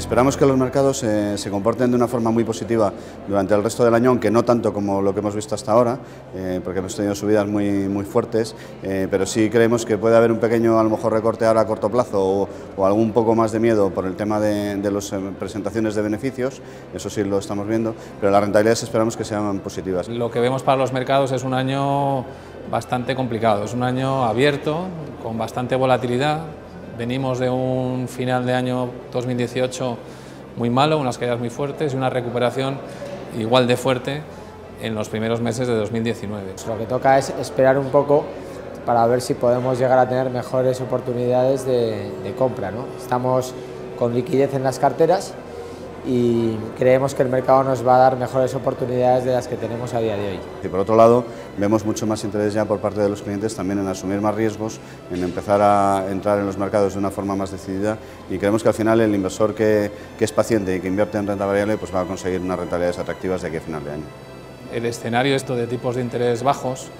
Esperamos que los mercados eh, se comporten de una forma muy positiva durante el resto del año, aunque no tanto como lo que hemos visto hasta ahora, eh, porque hemos tenido subidas muy, muy fuertes, eh, pero sí creemos que puede haber un pequeño, a lo mejor, recorte ahora a corto plazo o, algún poco más de miedo por el tema de, de las presentaciones de beneficios, eso sí lo estamos viendo, pero las rentabilidades esperamos que sean positivas. Lo que vemos para los mercados es un año bastante complicado, es un año abierto, con bastante volatilidad, Venimos de un final de año 2018 muy malo, unas caídas muy fuertes y una recuperación igual de fuerte en los primeros meses de 2019. Lo que toca es esperar un poco para ver si podemos llegar a tener mejores oportunidades de, de compra. ¿no? Estamos con liquidez en las carteras y creemos que el mercado nos va a dar mejores oportunidades de las que tenemos a día de hoy. Y por otro lado, vemos mucho más interés ya por parte de los clientes también en asumir más riesgos, en empezar a entrar en los mercados de una forma más decidida y creemos que al final el inversor que, que es paciente y que invierte en renta variable pues va a conseguir unas rentabilidades atractivas de aquí a final de año. El escenario esto de tipos de interés bajos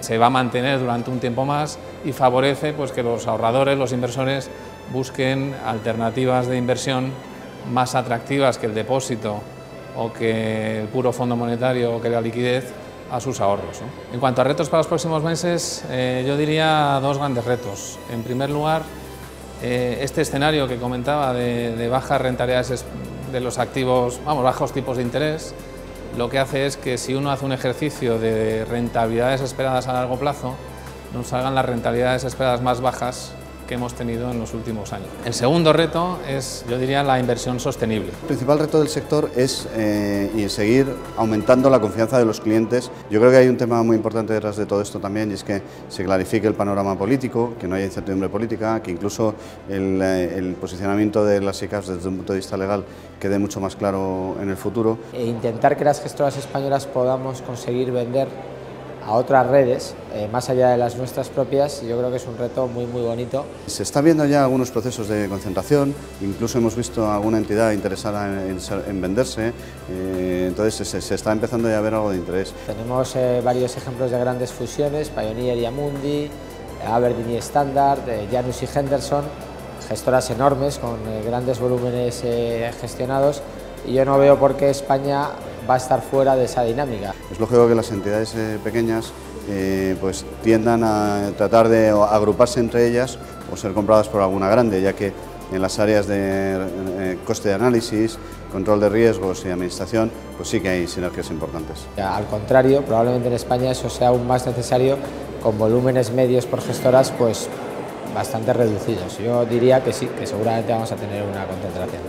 se va a mantener durante un tiempo más y favorece pues, que los ahorradores, los inversores busquen alternativas de inversión más atractivas que el depósito o que el puro fondo monetario o que la liquidez a sus ahorros. En cuanto a retos para los próximos meses, eh, yo diría dos grandes retos. En primer lugar, eh, este escenario que comentaba de, bajas rentabilidades de los activos, vamos, bajos tipos de interés, lo que hace es que si uno hace un ejercicio de rentabilidades esperadas a largo plazo, nos salgan las rentabilidades esperadas más bajas que hemos tenido en los últimos años. El segundo reto es, yo diría, la inversión sostenible. El principal reto del sector es eh, seguir aumentando la confianza de los clientes. Yo creo que hay un tema muy importante detrás de todo esto también y es que se clarifique el panorama político, que no haya incertidumbre política, que incluso el, eh, el posicionamiento de las ICAPs desde un punto de vista legal quede mucho más claro en el futuro. E intentar que las gestoras españolas podamos conseguir vender a otras redes, eh, más allá de las nuestras propias, yo creo que es un reto muy muy bonito. Se están viendo ya algunos procesos de concentración, incluso hemos visto alguna entidad interesada en, venderse, eh, entonces se, está empezando ya a ver algo de interés. Tenemos eh, varios ejemplos de grandes fusiones, Pioneer y Amundi, Aberdeen y Standard, Janus y Henderson, gestoras enormes con grandes volúmenes gestionados y yo no veo por qué España va a estar fuera de esa dinámica. Es lógico que las entidades eh, pequeñas eh, pues tiendan a tratar de agruparse entre ellas o ser compradas por alguna grande, ya que en las áreas de eh, coste de análisis, control de riesgos y administración, pues sí que hay sinergias importantes. Al contrario, probablemente en España eso sea aún más necesario con volúmenes medios por gestoras pues bastante reducidos. Yo diría que sí, que seguramente vamos a tener una concentración.